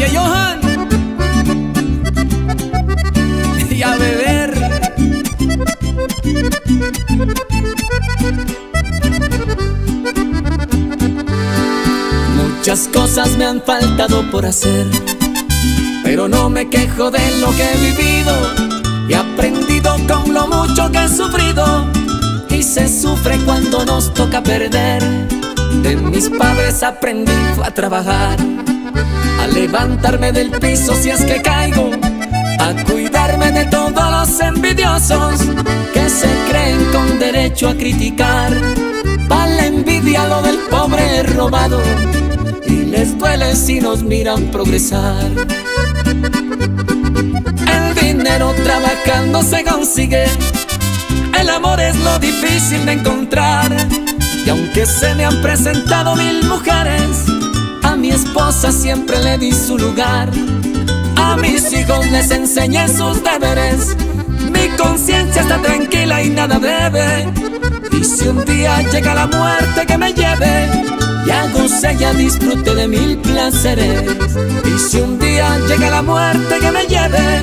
Oye, Johan. Y a beber. Muchas cosas me han faltado por hacer, pero no me quejo de lo que he vivido. He aprendido con lo mucho que he sufrido y se sufre cuando nos toca perder. De mis padres aprendí a trabajar a levantarme del piso si es que caigo, a cuidarme de todos los envidiosos que se creen con derecho a criticar. Pa' la envidia lo del pobre robado y les duele si nos miran progresar. El dinero trabajando se consigue, el amor es lo difícil de encontrar. Y aunque se me han presentado mil mujeres, mi esposa siempre le di su lugar. A mis hijos les enseñé sus deberes. Mi conciencia está tranquila y nada debe. Y si un día llega la muerte que me lleve, ya goce, ya disfrute de mil placeres. Y si un día llega la muerte que me lleve,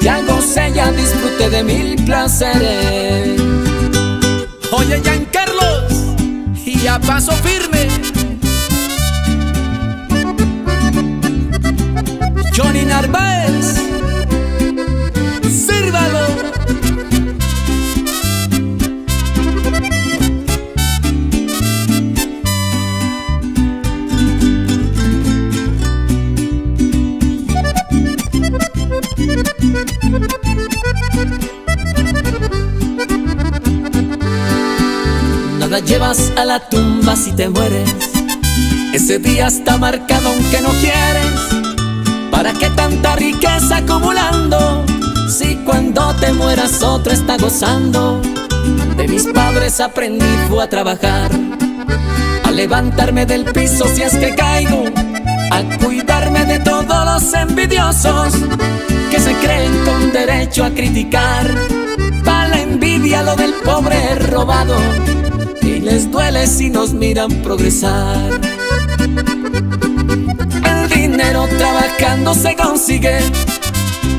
ya goce, ya disfrute de mil placeres. Oye, Giancarlos, y a paso firme. Nada llevas a la tumba si te mueres. Ese día está marcado aunque no quieres. ¿Para qué tanta riqueza acumulando? Si cuando te mueras otro está gozando. De mis padres aprendí fue a trabajar, a levantarme del piso si es que caigo, a cuidarme de todos los envidiosos que se creen con derecho a criticar. Pa' la envidia lo del pobre robado duele si nos miran progresar. El dinero trabajando se consigue,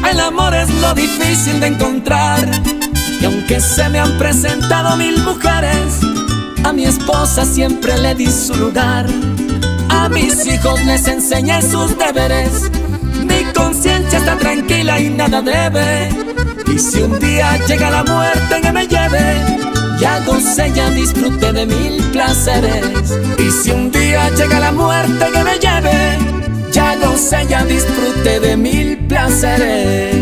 el amor es lo difícil de encontrar. Y aunque se me han presentado mil mujeres, a mi esposa siempre le di su lugar. A mis hijos les enseñé sus deberes. Mi conciencia está tranquila y nada debe. Y si un día llega la muerte que me lleve, ya gocé, ya disfruté de mil placeres. Y si un día llega la muerte que me lleve, ya gocé, ya disfruté de mil placeres.